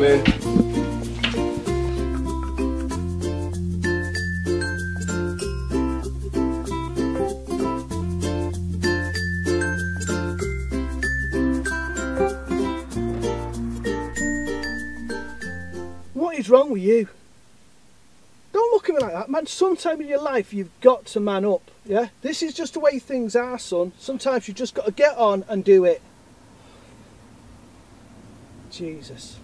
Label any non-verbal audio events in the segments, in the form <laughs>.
man. What is wrong with you? Don't look at me like that, man. Sometime in your life, you've got to man up, yeah? This is just the way things are, son. Sometimes you've just got to get on and do it. Jesus.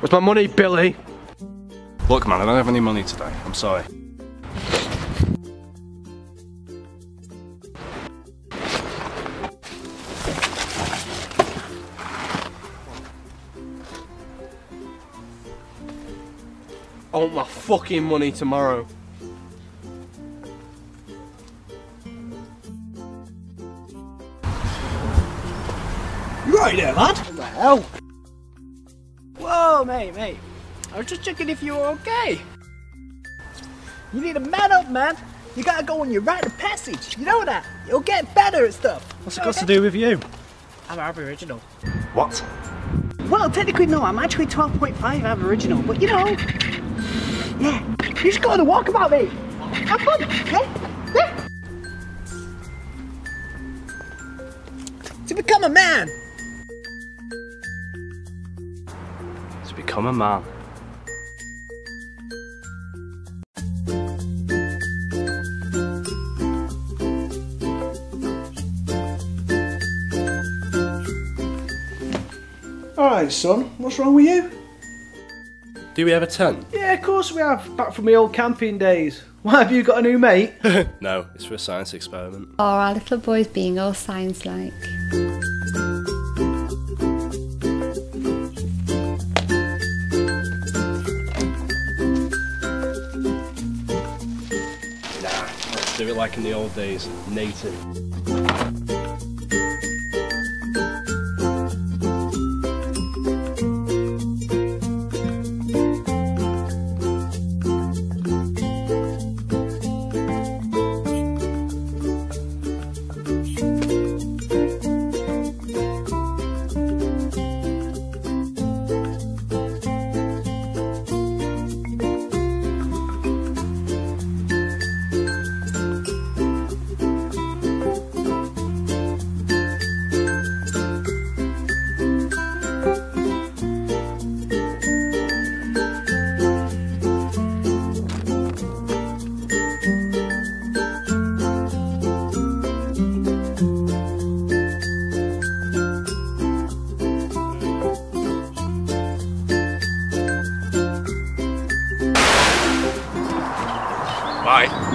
Where's my money, Billy? Look, man, I don't have any money today. I'm sorry. I want my fucking money tomorrow. You right there, lad? What the hell? Whoa, mate, mate. I was just checking if you were okay. You need to man up, man. You gotta go on your rite of passage. You know that. You'll get better at stuff. What's it got to do with you? I'm Aboriginal. What? Well, technically, no. I'm actually 12.5 Aboriginal, but you know. Yeah. You should go on a walkabout, mate. Have fun, okay? Yeah. To become a man. To become a man. Alright, son. What's wrong with you? Do we have a tent? Yeah, of course we have. Back from my old camping days. <laughs> Why have you got a new mate? <laughs> No, it's for a science experiment. Or our little boys being all science it like in the old days. Native.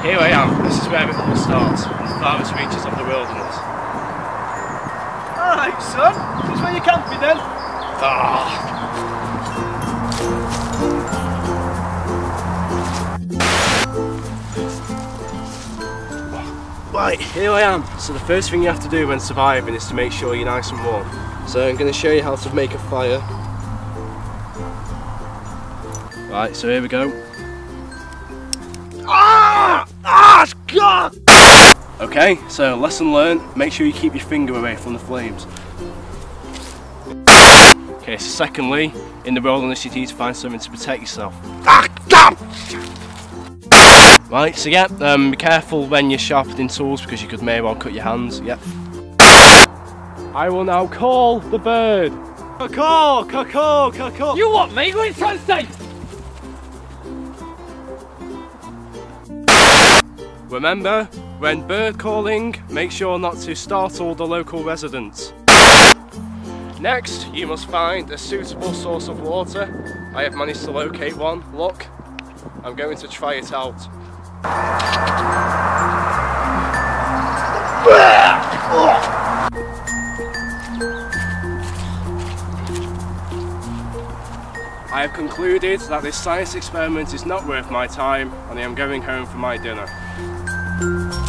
Here I am. This is where it all starts. The farthest reaches of the wilderness. Alright, son. This is where you're camping then. Ah. Right, here I am. So the first thing you have to do when surviving is to make sure you're nice and warm. So I'm going to show you how to make a fire. Right, so here we go. God! Okay, so lesson learned, make sure you keep your finger away from the flames. Okay, so secondly, in the wilderness you need to find something to protect yourself. Ah, God! Right, so yeah, um, be careful when you're sharpening tools because you could may well cut your hands, yep. I will now call the bird. Caw, caw, caw, You what, mate? What are you trying to say? Remember, when bird calling, make sure not to startle the local residents. Next, you must find a suitable source of water. I have managed to locate one. Look, I'm going to try it out. I have concluded that this science experiment is not worth my time and I am going home for my dinner. Thank you.